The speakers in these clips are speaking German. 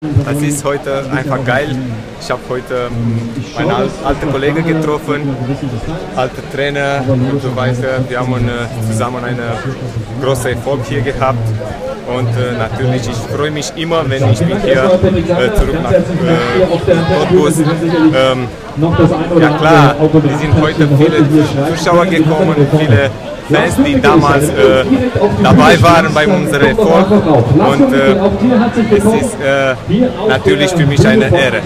Das ist heute einfach geil. Ich habe heute meinen alten Kollegen getroffen, alte Trainer und so weiter. Wir haben äh, zusammen einen großen Erfolg hier gehabt. Und äh, natürlich, ich freue mich immer, wenn ich bin hier äh, zurück nach äh, Cottbus. Ähm, ja klar, es sind heute viele Zuschauer gekommen, viele Fans, die damals äh, dabei waren bei unserem Erfolg. Und äh, es ist äh, natürlich für mich eine Ehre.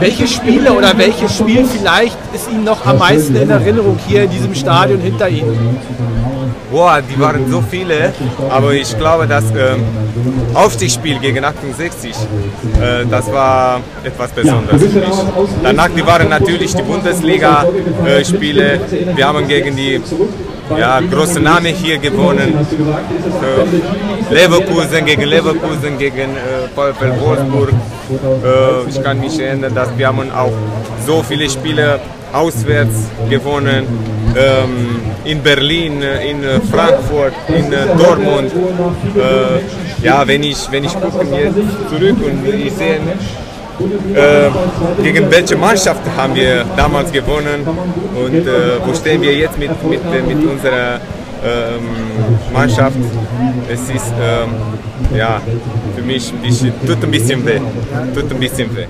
Welche Spiele oder welches Spiel vielleicht ist Ihnen noch am meisten in Erinnerung hier in diesem Stadion hinter Ihnen? Boah, die waren so viele, aber ich glaube, das ähm, Aufstiegsspiel gegen 68, äh, das war etwas Besonderes für mich. Danach, die waren natürlich die Bundesliga-Spiele. Wir haben gegen die ja, große Namen hier gewonnen. Äh, Leverkusen gegen Leverkusen, gegen äh, VfL Wolfsburg. Äh, ich kann mich erinnern, dass wir haben auch so viele Spiele auswärts gewonnen. Ähm, in Berlin, in Frankfurt, in Dortmund. Äh, ja, wenn ich, wenn ich gucke jetzt zurück und ich sehe, äh, gegen welche Mannschaft haben wir damals gewonnen und äh, wo stehen wir jetzt mit, mit, mit unserer ähm, Mannschaft. Es ist ähm, ja, für mich ein tut ein bisschen weh. Tut ein bisschen weh.